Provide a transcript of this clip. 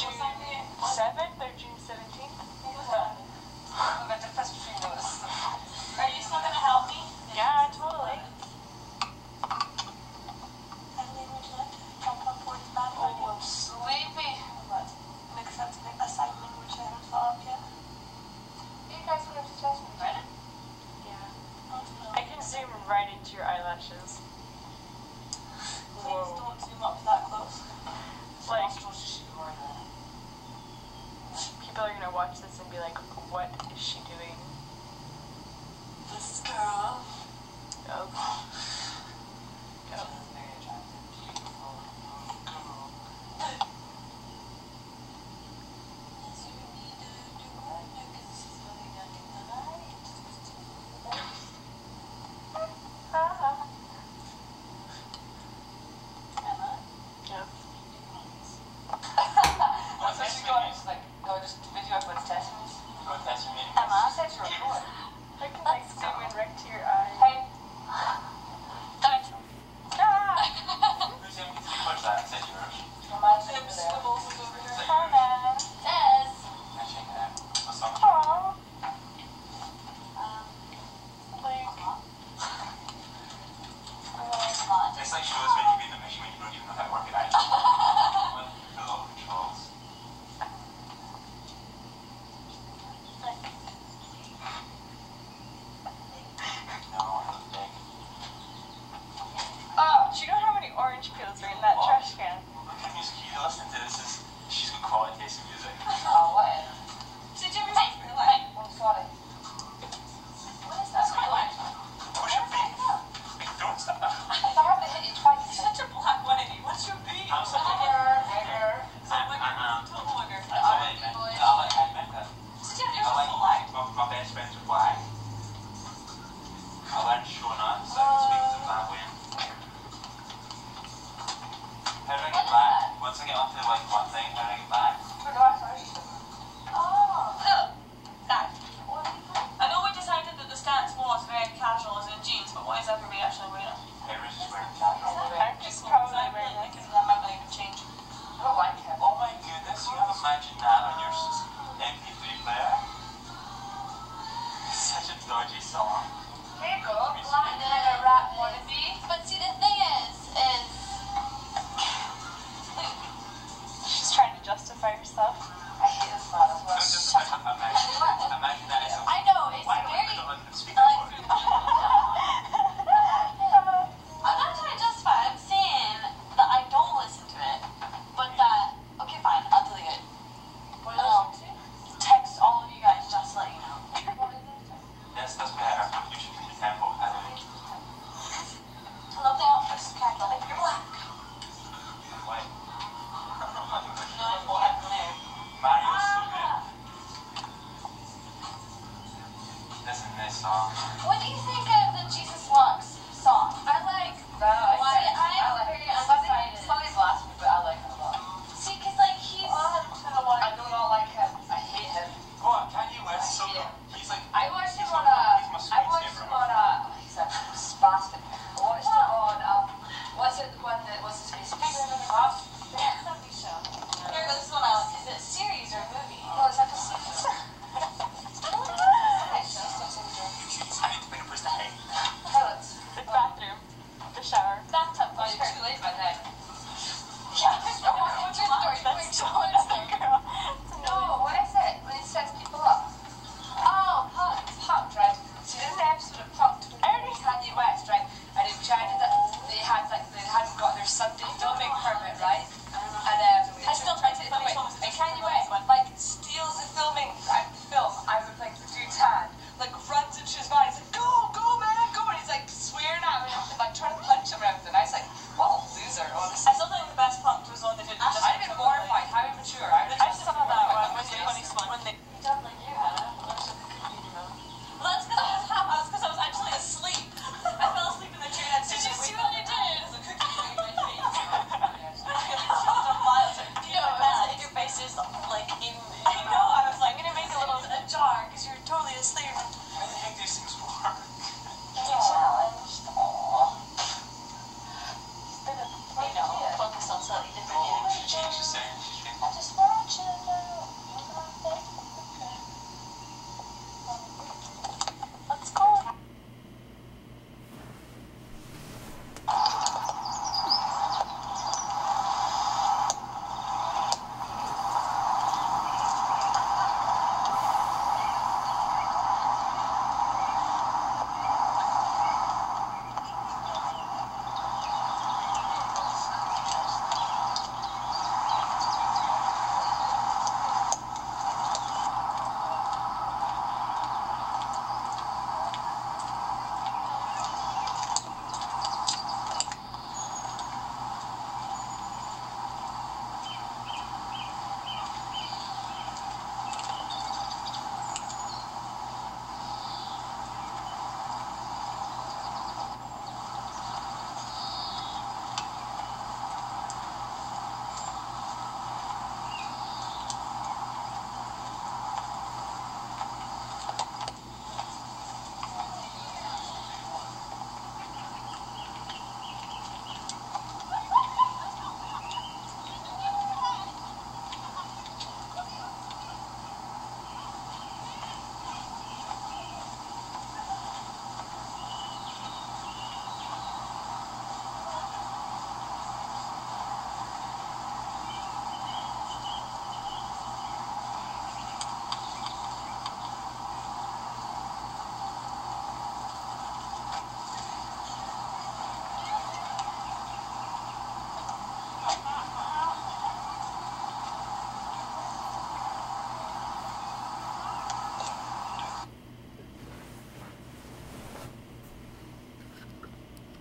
June 7th or June 17th? I think it was the